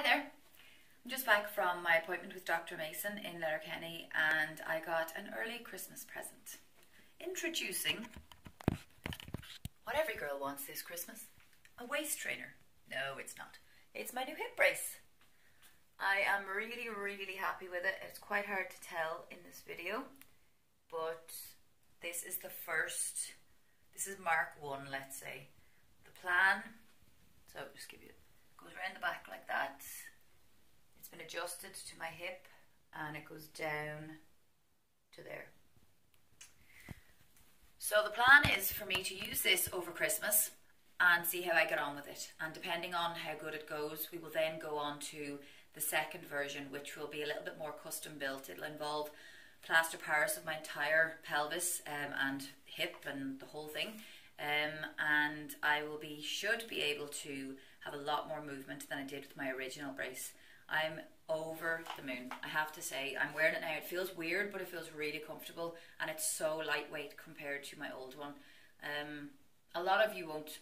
Hi there. I'm just back from my appointment with Dr. Mason in Letterkenny and I got an early Christmas present. Introducing what every girl wants this Christmas a waist trainer. No, it's not. It's my new hip brace. I am really, really happy with it. It's quite hard to tell in this video, but this is the first, this is Mark 1, let's say. The plan, so just give you, goes around the back like that. It's been adjusted to my hip and it goes down to there. So the plan is for me to use this over Christmas and see how I get on with it. And depending on how good it goes, we will then go on to the second version, which will be a little bit more custom built. It'll involve plaster Paris of my entire pelvis um, and hip and the whole thing. Um, and I will be should be able to have a lot more movement than I did with my original brace. I'm over the moon. I have to say, I'm wearing it now. It feels weird, but it feels really comfortable, and it's so lightweight compared to my old one. Um, a lot of you won't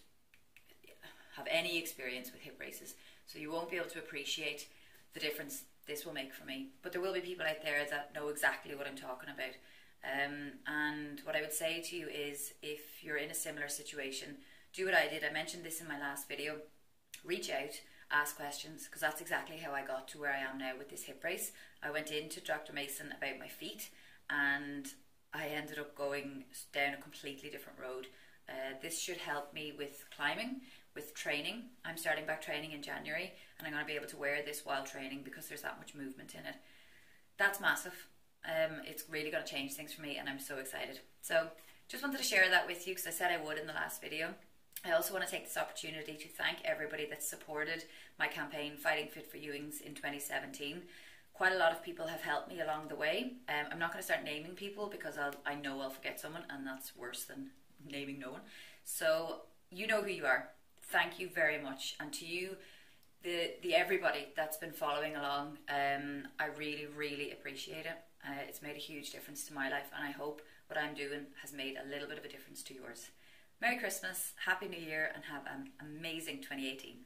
have any experience with hip braces, so you won't be able to appreciate the difference this will make for me. But there will be people out there that know exactly what I'm talking about. Um, and what I would say to you is if you're in a similar situation, do what I did. I mentioned this in my last video. Reach out, ask questions, because that's exactly how I got to where I am now with this hip brace. I went into Dr. Mason about my feet and I ended up going down a completely different road. Uh, this should help me with climbing with training. I'm starting back training in January and I'm going to be able to wear this while training because there's that much movement in it. That's massive. Um, it's really going to change things for me and I'm so excited. So just wanted to share that with you because I said I would in the last video. I also want to take this opportunity to thank everybody that supported my campaign Fighting Fit for Ewings in 2017. Quite a lot of people have helped me along the way. Um, I'm not going to start naming people because I'll, I know I'll forget someone and that's worse than naming no one. So you know who you are thank you very much. And to you, the the everybody that's been following along, um, I really really appreciate it. Uh, it's made a huge difference to my life, and I hope what I'm doing has made a little bit of a difference to yours. Merry Christmas, Happy New Year, and have an amazing 2018.